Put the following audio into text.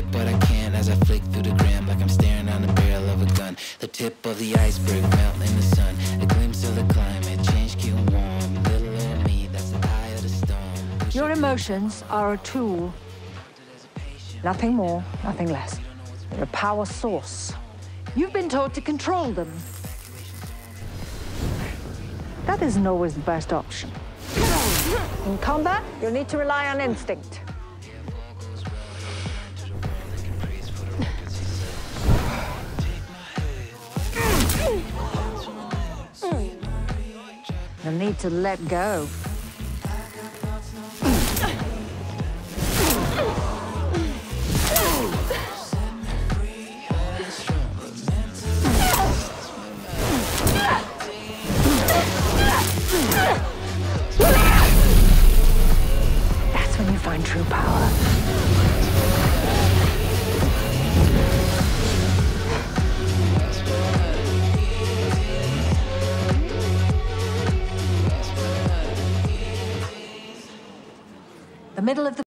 it, but I can't as I flick through the gram like I'm staring on the barrel of a gun. The tip of the iceberg melt in the sun, a glimpse of the climate change warm. Little old me, that's the eye of the storm. Your emotions are a tool, nothing more, nothing less. They're a power source. You've been taught to control them. That isn't always the best option. In combat, you'll need to rely on instinct. You'll need to let go. That's when you find true power. The middle of the